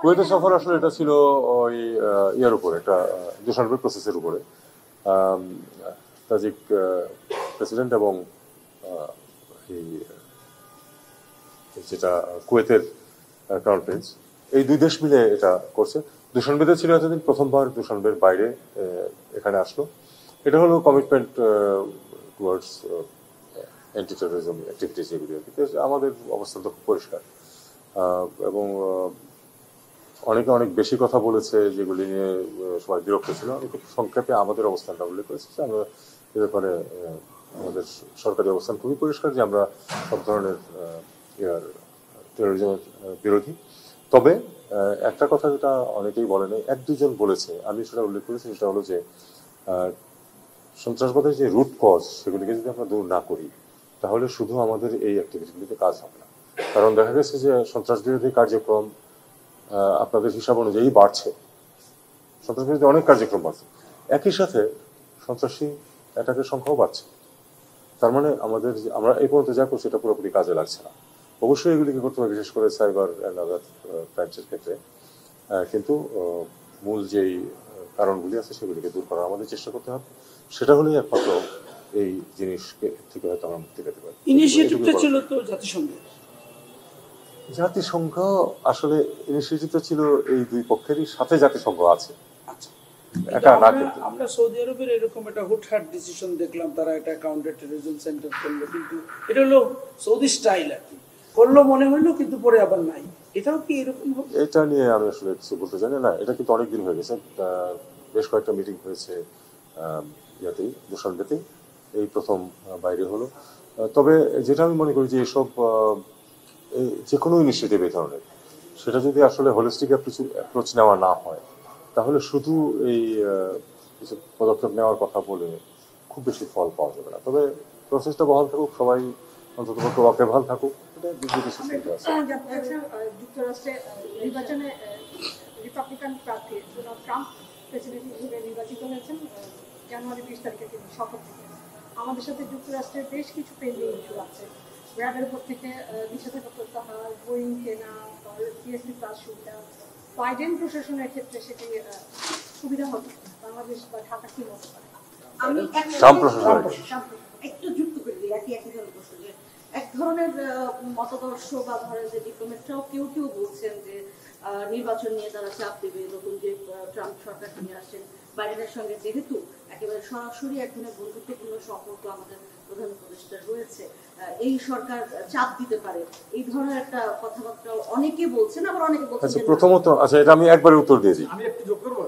কুয়েতের সফর আসলে এটা ছিল ওই ইয়ার উপরে, একটা দূষণের প্রসেসের উপরে। তাজিক প্রেসিডেন্ট এবং এই, যেটা কুয়েতের ক্রাউন প্রিন্স এই দুই দেশ মিলে এটা করছে। দূষণবেদে ছিল এতদিন, প্রথমবার দূষণবের বাইরে এখানে আসলো। এটা হলো commitment towards anti terrorism activities এগুলি। আমাদের অবস্থান তো খুব পরিষ্কার। এবং অনেকে অনেক বেশি কথা বলেছে যেগুলি নিয়ে সবাই বিরক্ত ছিল। আমি খুব সংক্ষেপে আমাদের অবস্থানটা উল্লেখ করেছি যে আমরা এ ব্যাপারে আমাদের সরকারি অবস্থান খুবই পরিষ্কার যে আমরা সব ধরনের টেরোরিজম বিরোধী। তবে একটা কথা যেটা অনেকেই বলে নাই, এক দুজন বলেছে, আমি সেটা উল্লেখ করেছি, সেটা হলো যে সন্ত্রাসবাদের যে রুট কজ সেগুলিকে যদি আমরা দূর না করি, তাহলে শুধু আমাদের এই অ্যাক্টিভিটিগুলিতে কাজ হবে না। কারণ দেখা গেছে যে সন্ত্রাস বিরোধী কার্যক্রম আপনাদের হিসাব অনুযায়ী বাড়ছে। সন্ত্রাস বিরোধী অনেক কার্যক্রম বাড়ছে। একই সাথে সন্ত্রাসী অ্যাটাকের সংখ্যাও বাড়ছে। তার মানে আমাদের আমরা এই পর্যন্ত যা করছি এটা পুরোপুরি কাজে লাগছে না। অবশ্যই এগুলিকে করতে হবে বিশেষ করে সাইবার অ্যান্ড আদার ক্রাইমসের ক্ষেত্রে। কিন্তু মূল যেই কারণগুলি আছে সেগুলিকে দূর করার আমাদের চেষ্টা করতে হবে। সেটা হলেই একমাত্র এই জিনিসকে থেকে হয়তো আমরা মুক্তি পেতে পারি। ইনিশিয়েটিভটা ছিল তো জাতিসংঘের। জাতিসংঘ আসলে ইনিশিয়েটিভটা ছিল এই দুই পক্ষেরই সাথে জাতিসংঘ আছে। আচ্ছা। না আমরা কিন্তু। আমরা সৌদি আরবের এরকম একটা হুটহাট ডিসিশন দেখলাম তারা একটা কাউন্টার টেরোরিজম সেন্টার করল কিন্তু এটা হলো সৌদি স্টাইল আর কি। করল মনে হইল কিন্তু পরে আবার নাই। এটাও কি এরকম এটা নিয়ে আমি আসলে কিছু বলতে জানি না। এটা কিন্তু অনেক দিন হয়ে গেছে। বেশ কয়েকটা মিটিং হয়েছে ইয়াতেই দূষণবেতেই এই প্রথম বাইরে হলো। তবে যেটা আমি মনে করি যে এসব যে কোনো ইনিশিয়েটিভ এই ধরনের। সেটা যদি আসলে হোলিস্টিক অ্যাপ্রোচ নেওয়া না হয় তাহলে শুধু এই কিছু পদক্ষেপ নেওয়ার কথা বলে খুব বেশি ফল পাওয়া যাবে না। তবে প্রসেসটা বহাল থাকুক সবাই অন্তত পক্ষে ওয়াকেবহাল থাকুক। এটা আছে। চাচ্ছি, আহ, যুক্তরাষ্ট্রে নির্বাচনে রিপাবলিকান প্রার্থী ডোনাল্ড ট্রাম্প প্রেসিডেন্ট হিসেবে নির্বাচিত হয়েছেন জানুয়ারি বিশ তারিখে তিনি শপথ আমাদের সাথে যুক্তরাষ্ট্রের বেশ কিছু পেন্ডিং ইস্যু আছে। র্যাবের উপর থেকে নিষেধাজ্ঞা প্রত্যাহার বোয়িং কেনা সিএসপি প্লাস সুবিধা বাইডেন প্রশাসনের ক্ষেত্রে সেটি সুবিধা হবে বাংলাদেশ বা ঢাকা কি মনে করে আমি এক-। একটু যুক্ত করে দিই একই একই ধরনের প্রশ্ন যে এক ধরনের মতাদর্শ বা ধরেন যে ডিপ্লোমেটরাও কেউ কেউ বলছেন যে আহ, নির্বাচন নিয়ে তারা চাপ দেবে নতুন যে ট্রাম্প সরকার নিয়ে আসছেন বাইডেনের সঙ্গে যেহেতু একেবারে সরাসরি এক ধরনের বন্ধুত্বপূর্ণ সম্পর্ক আমাদের প্রধান উপদেষ্টা রয়েছে। এই সরকার চাপ দিতে পারে। এই ধরনের একটা কথাবার্তা অনেকে বলছেন আবার অনেকে বলছেন আচ্ছা প্রথমত আচ্ছা এটা আমি একবারে উত্তর দিয়েছি আমি একটু যোগ করব?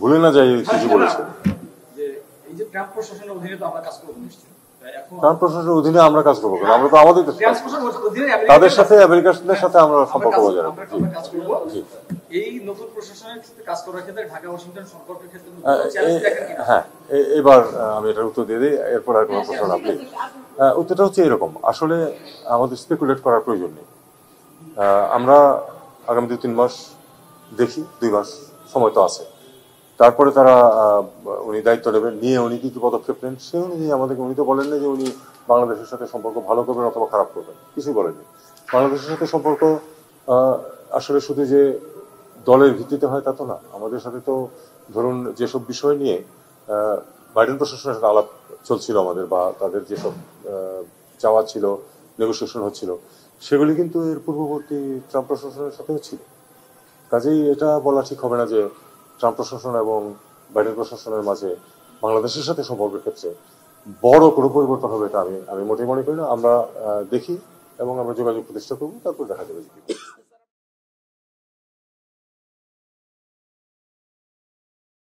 ভুলে না যাই কিছু বলেছে যে এই যে ট্রাম্প প্রশাসনের অধীনে তো আমরা কাজ করব নিশ্চয়ই। প্রশাসনের অধীনে আমরা কাজ করব। আমরা তো আমাদের তাদের সাথে আমেরিকানদের সাথে আমরা সম্পর্ক বজায় রাখব। এই নতুন প্রশাসনের ক্ষেত্রে কাজ করার ক্ষেত্রে ঢাকা ওয়াশিংটন সম্পর্কের ক্ষেত্রে আহ, চ্যালেঞ্জ এ- দেখেন কিনা? হ্যাঁ এবার আমি এটার উত্তর দিয়ে দিই এরপর আর কোনো প্রশ্ন না উত্তরটা হচ্ছে এরকম। আসলে আমাদের স্পেকুলেট করার প্রয়োজন নেই। আমরা আগামী দুই তিন মাস দেখি দুই মাস সময় তো আছে। তারপরে তারা উনি দায়িত্ব নেবেন। নিয়ে উনি কি কি পদক্ষেপ নেন, সে অনুযায়ী আমাদেরকে, উনি তো বলেন না যে উনি বাংলাদেশের সাথে সম্পর্ক ভালো করবেন অথবা খারাপ করবেন। কিছুই বলেননি। বাংলাদেশের সাথে সম্পর্ক আসলে শুধু যে দলের ভিত্তিতে হয় তা তো না। আমাদের সাথে তো ধরুন যেসব বিষয় নিয়ে বাইডেন প্রশাসনের সাথে আলাপ চলছিল আমাদের বা তাদের যেসব চাওয়া ছিল নেগোসিয়েশন হচ্ছিল, সেগুলি কিন্তু এর পূর্ববর্তী ট্রাম্প প্রশাসনের সাথেও ছিল। কাজেই এটা বলা ঠিক হবে না যে ট্রাম্প প্রশাসন এবং বাইডেন প্রশাসনের মাঝে বাংলাদেশের সাথে সম্পর্কের ক্ষেত্রে বড় কোনো পরিবর্তন হবে এটা আমি আমি মোটেই মনে করি না আমরা দেখি এবং আমরা যোগাযোগ প্রতিষ্ঠা করব, তারপর দেখা যাবে।